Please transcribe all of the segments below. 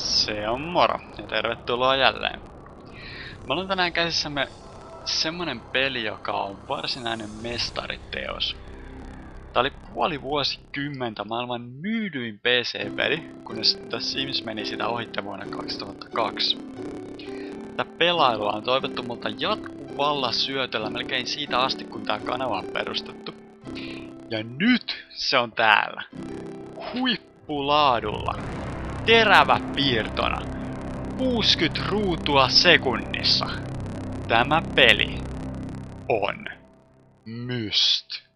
Se on moro ja tervetuloa jälleen. Mulla on tänään käsissämme semmonen peli, joka on varsinainen mestariteos. Tää oli puoli vuosikymmentä maailman myydyin PC-peli, kunnes The Sims meni sitä ohitte vuonna 2002. Tätä pelailua on toivottu multa jatkuvalla syötöllä melkein siitä asti, kun tää kanava on perustettu. Ja nyt se on täällä. Huippulaadulla terävä piirtona. 60 ruutua sekunnissa. Tämä peli on Myst.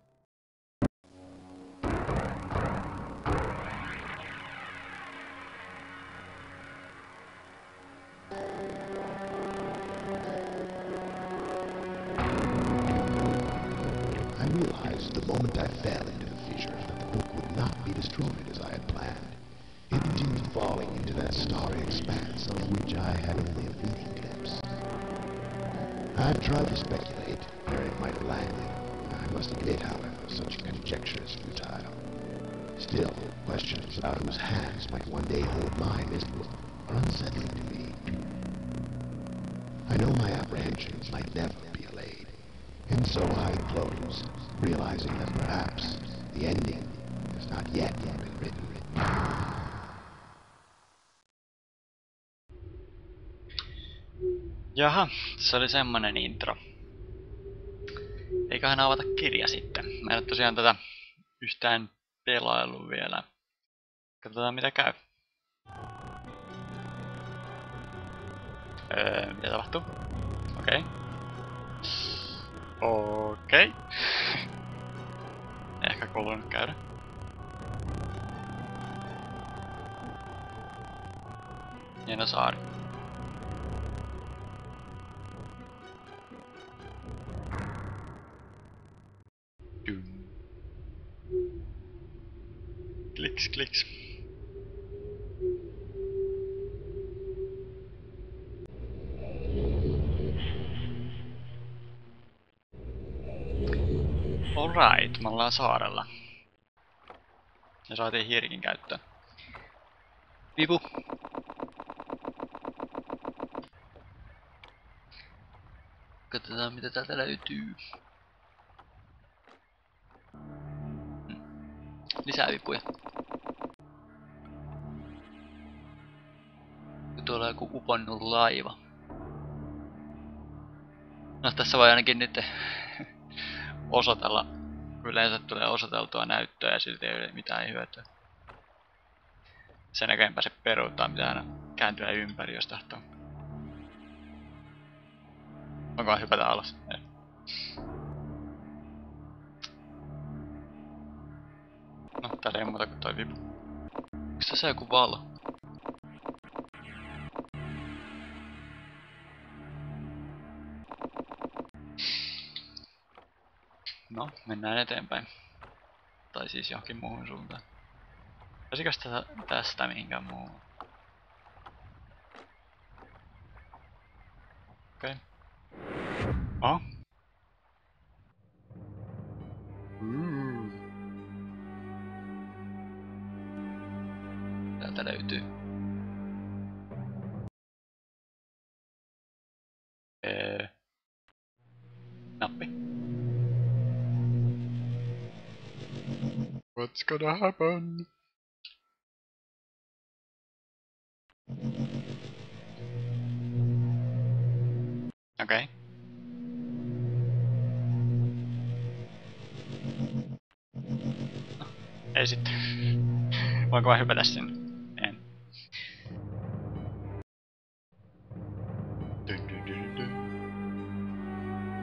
Still, questions about whose hands might one day hold my mist are unsettling to me. I know my apprehensions might never be allayed, and so I close, realizing that perhaps the ending has not yet been written. Jaha, se oli semmonen intro. Eiköhän avata kirja sitten. Mä en tosiaan tätä yhtään pelailu vielä. Katsotaan mitä käy. Öö, mitä tapahtuu? Okei. Okay. Okei. Okay. Ehkä kuulunut käydä. Hieno saari. Alright, me ollaan saarella. Ja saatiin hiirikin käyttöön. Vipu. Katsotaan mitä täältä löytyy. Lisää vipuja. Tuolla on joku uponnut laiva. No tässä voi ainakin nyt osoitella. Yleensä tulee osoiteltua näyttöä ja silti ei ole mitään hyötyä. Sen näköjään pääse peruuttaa mitä aina kääntyä ympäri jos tahtoo. Onkohan hypätä alas? Ei. No, täällä ei muuta kuin toi vipu. Onks tässä joku valo? Mennään eteenpäin. Tai siis johonkin muuhun suuntaan. Pääsikös tästä, tästä mihinkään muuhun? Okei. Okay. Oh. Täältä löytyy. Gonna happen? Okay. Ei sitten. Voinko mä hypätä sinne? En.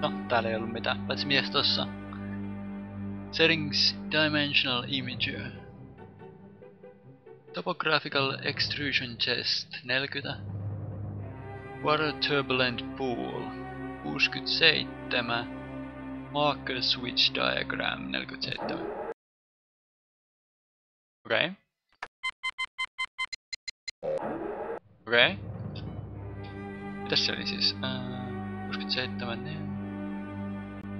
No, täällä ei ollut mitään, paitsi mies tossa. Settings Dimensional Imager. Topographical Extrusion Chest 40. Water Turbulent Pool 67. Marker Switch Diagram 47. Okei. Okay. Okei. Okay. Mitäs se oli siis? Äh, 67, niin.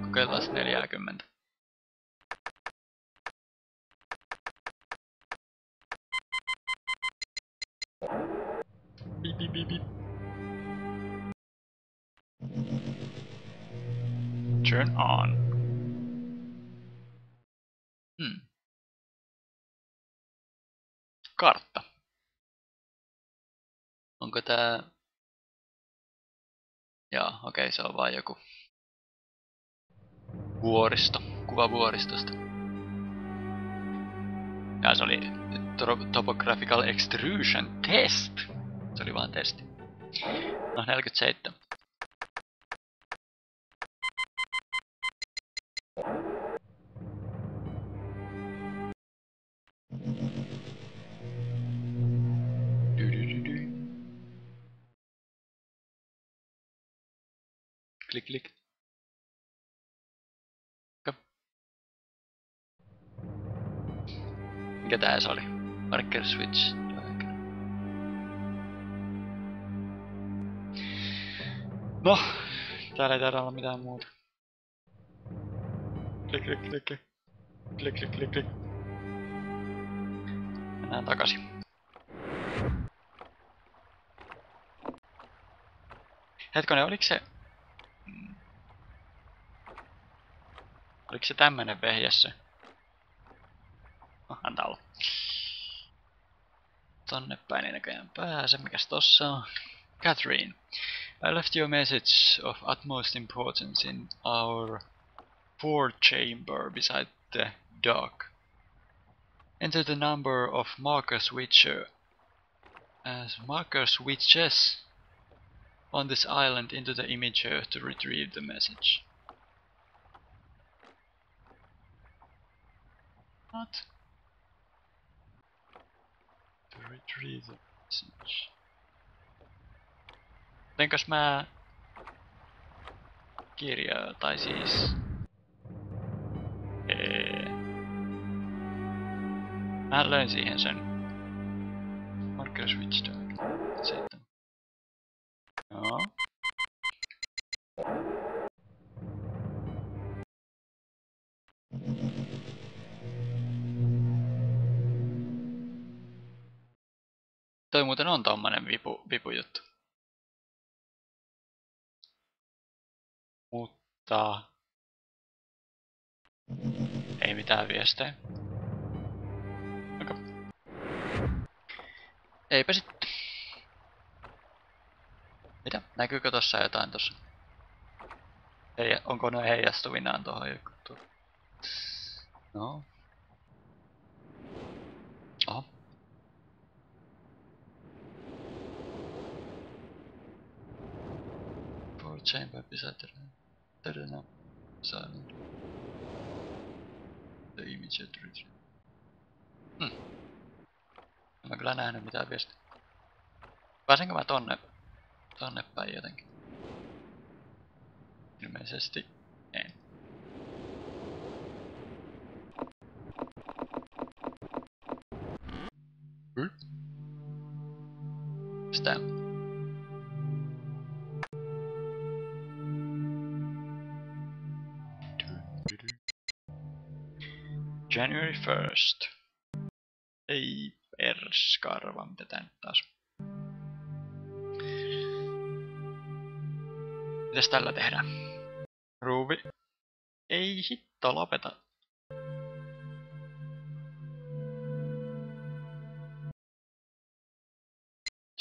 Kokeillaan 40. Turn on. Hmm. Kartta. Onko tää... Joo, okei, okay, se on vaan joku vuoristo. Kuva vuoristosta. Ja se oli Topographical Extrusion Test. Se oli vaan testi. No 47. Klik, klik. Mikä tää se oli? Marker switch. No, täällä ei taida olla mitään muuta. Klik, klik, klik, klik. Klik, klik, klik, klik. Mennään takaisin. Hetkonen, oliko se... Oliko se tämmönen vehje se? Oh, antaa olla. Tonne päin ei näköjään pääse. Mikäs tossa on? Catherine, I left you a message of utmost importance in our fourth chamber beside the dock. Enter the number of marker switcher as marker switches on this island into the imager to retrieve the message. What? To retrieve the message. Mitenkäs mä kirjaa, tai siis... Ee... Mä löin siihen sen. Marker switch. Joo. Toi muuten on tommonen vipu, vipujuttu. Mutta... Ei mitään viestejä. Okay. Eipä sitten. Mitä? Näkyykö tossa jotain tossa? Ei, onko ne heijastuvinaan tohon joku No. Oho. For chamber beside the Terena silent. The image at retrieve. Hmm. En mä kyllä nähnyt mitään viestiä. Pääsenkö mä tonne, tonne päin jotenkin? Ilmeisesti January 1st. Ei perskarva, mitä tää nyt taas. Mitäs tällä tehdään? Ruuvi. Ei hitto, lopeta.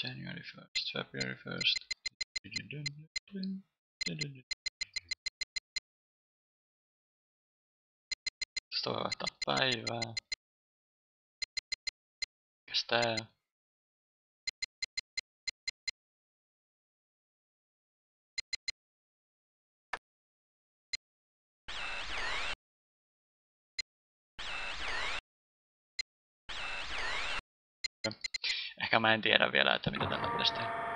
January 1st, February 1st. Tästä voi vaihtaa päivää. Mikäs tää? Ehkä mä en tiedä vielä, että mitä tällä pitäisi tehdä.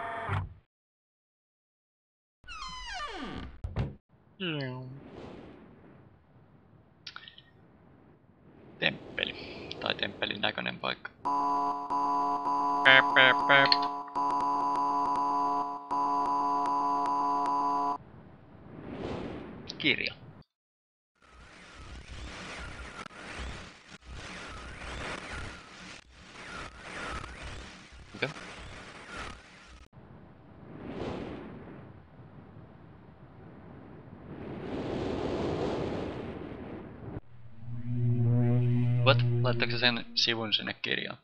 Temppeli. Tai temppelin näköinen paikka. Pep, pep, pep. Kirja. Okay. Laittaako se sen sivun sinne kirjaan?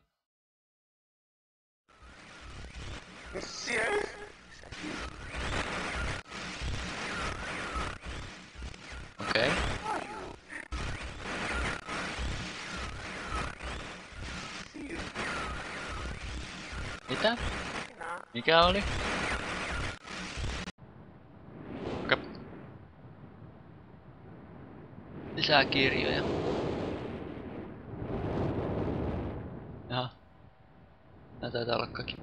Okei. Okay. Mitä? Mikä oli? Lisää kirjoja. Nää taitaa olla kaikki.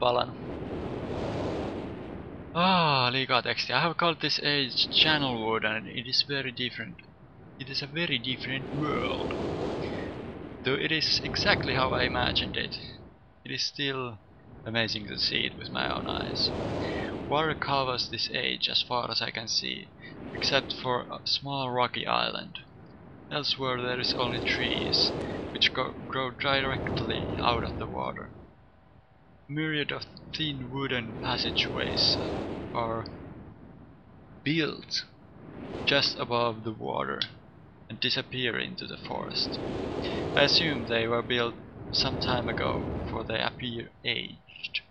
Ah, liikaa tekstiä. I have called this age Channelwood and it is very different. It is a very different world. Though it is exactly how I imagined it, it is still amazing to see it with my own eyes. Water covers this age as far as I can see, except for a small rocky island. Elsewhere there is only trees, which grow directly out of the water. Myriad of thin wooden passageways are built just above the water and disappear into the forest. I assume they were built some time ago, for they appear aged.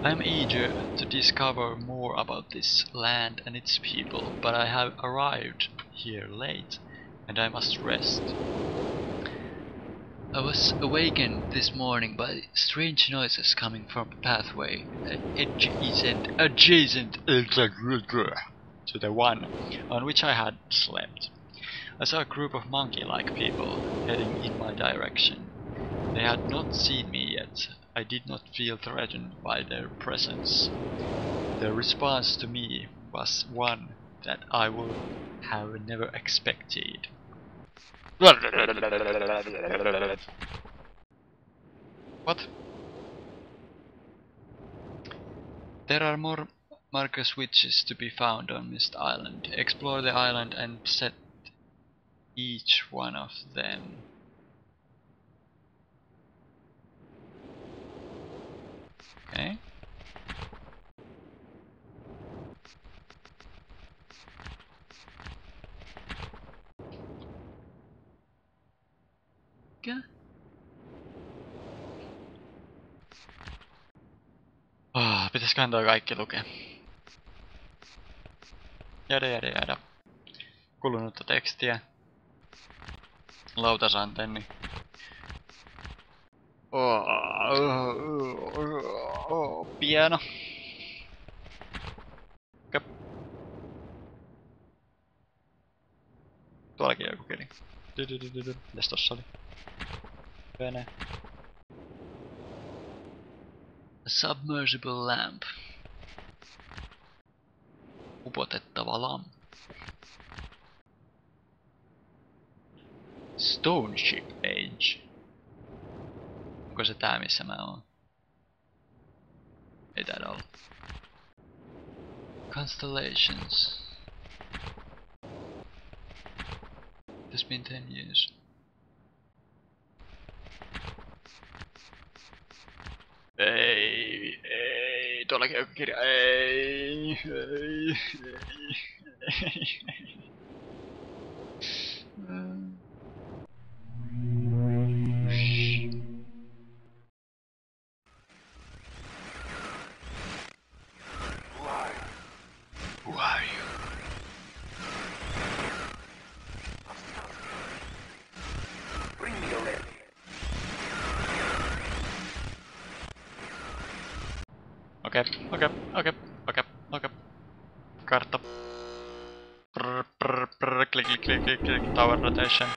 I am eager to discover more about this land and its people, but I have arrived here late, and I must rest. I was awakened this morning by strange noises coming from a pathway adjacent, adjacent to the one on which I had slept. I saw a group of monkey-like people heading in my direction. They had not seen me yet. I did not feel threatened by their presence. Their response to me was one that I would have never expected. What? There are more marker switches to be found on Mist Island. Explore the island and set each one of them. Pitäisiköhän toi kaikki lukea. Jada jada jada. Kulunutta tekstiä. Lautasantenni. Köp. Tuollakin joku keli. Mitäs tossa oli? Vene. A submersible lamp. Upotettava lamppu. Stone Ship Age. Onko se tää missä mä oon? Ei täällä olla. Constellations. It's been 10 years. Joku kirja, ei, ei, ei, ei. Okei, okei, okei, okei. Kartta. Prr, prr, prr, klik, klik, klik, klik, klik, tower rotation.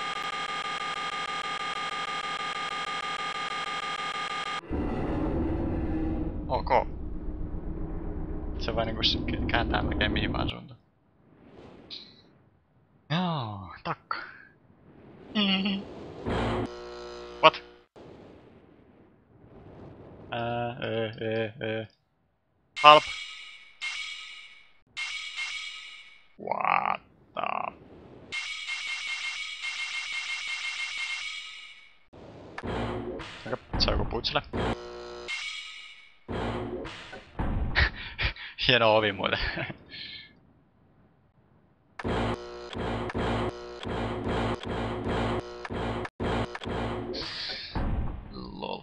Ok. Se vaan niinku kääntää melkein mihin vaan suuntaan. kutsella. Hieno ovi muuten. Lol.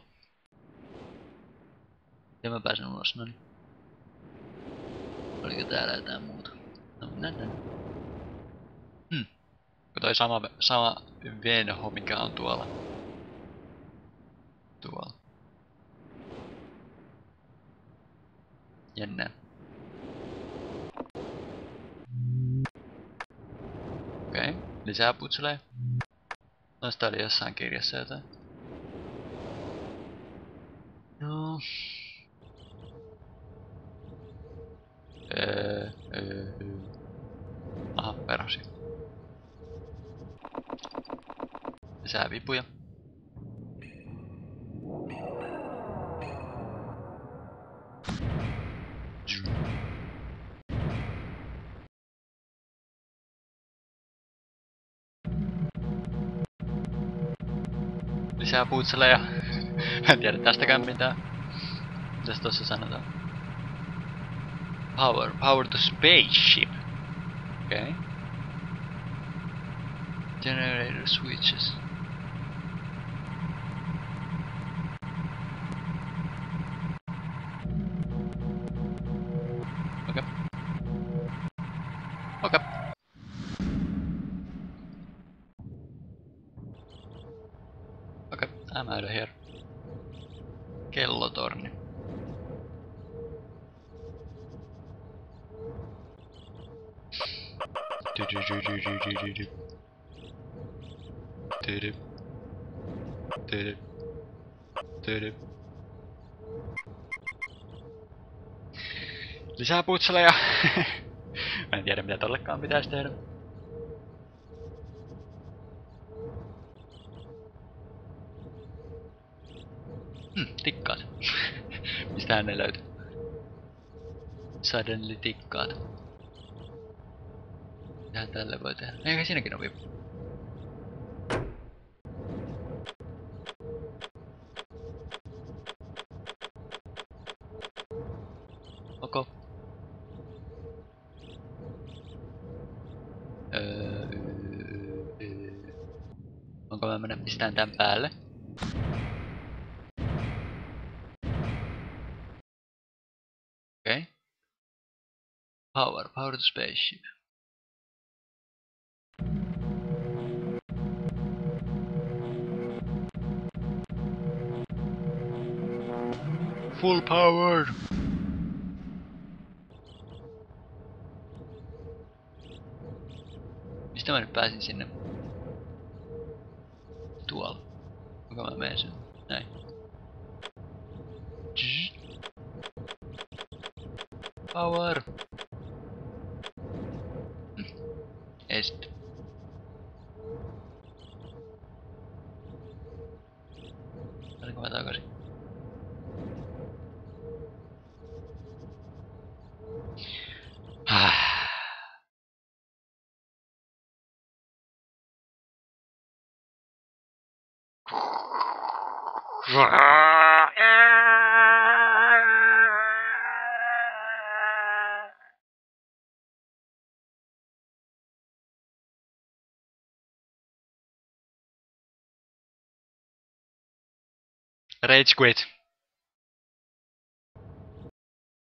Ja mä pääsen ulos, no niin. Oliko täällä jotain muuta? No, näitä. Hmm. Toi sama, sama venho, mikä on tuolla. Tuolla. Jännää. Okei, okay. lisää putseleja. Noista oli jossain kirjassa jotain. Joo. Öö, öö, öö. Aha, perosi. Lisää vipuja. Lisää puutseleja. En tiedä tästäkään mitään. Mitäs tossa sanotaan? Power. Power to spaceship. Okei. Okay. Generator switches. I'm out of here. Kellotorni. Lisää putseleja. Mä en tiedä mitä tollekaan pitäisi tehdä. Tikkaat. Mistähän ne löytyy? Suddenly tikkaat. Mitähän tälle voi tehdä? Eikä siinäkin on vipu. Oko. Öö, öö. Onko mä mennä pistään tän päälle? Power, power to spaceship. Full power! Mistä mä nyt pääsin sinne? Tuolla. Kuinka mä menen sen? Näin. Power! Oliko mä takaisin? Rage quit.